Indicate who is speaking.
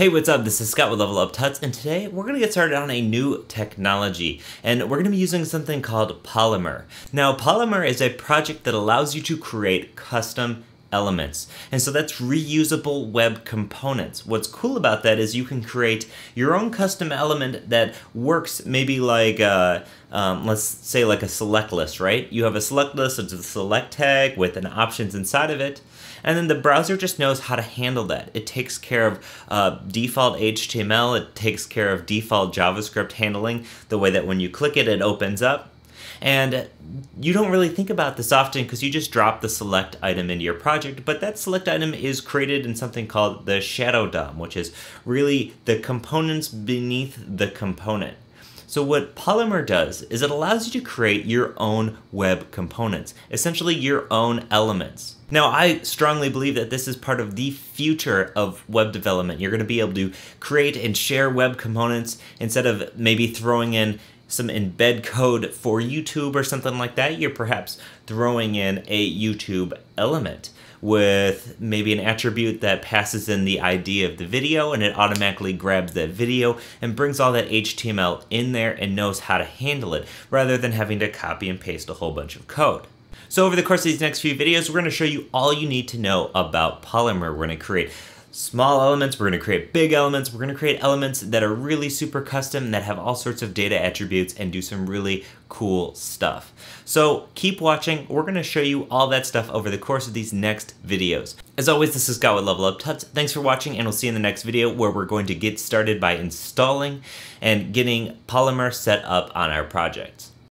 Speaker 1: Hey, what's up? This is Scott with Level Up Tuts, and today we're going to get started on a new technology, and we're going to be using something called Polymer. Now, Polymer is a project that allows you to create custom elements. And so that's reusable web components. What's cool about that is you can create your own custom element that works maybe like, uh, um, let's say like a select list, right? You have a select list, it's a select tag with an options inside of it. And then the browser just knows how to handle that. It takes care of uh, default HTML, it takes care of default JavaScript handling, the way that when you click it, it opens up. And you don't really think about this often because you just drop the select item into your project, but that select item is created in something called the shadow DOM, which is really the components beneath the component. So what Polymer does is it allows you to create your own web components, essentially your own elements. Now, I strongly believe that this is part of the future of web development. You're going to be able to create and share web components instead of maybe throwing in some embed code for YouTube or something like that. You're perhaps throwing in a YouTube element with maybe an attribute that passes in the ID of the video and it automatically grabs that video and brings all that HTML in there and knows how to handle it rather than having to copy and paste a whole bunch of code. So over the course of these next few videos, we're going to show you all you need to know about Polymer. We're going to create small elements, we're going to create big elements, we're going to create elements that are really super custom that have all sorts of data attributes and do some really cool stuff. So keep watching, we're going to show you all that stuff over the course of these next videos. As always, this is Scott with Level Up Tuts. Thanks for watching and we'll see you in the next video where we're going to get started by installing and getting Polymer set up on our projects.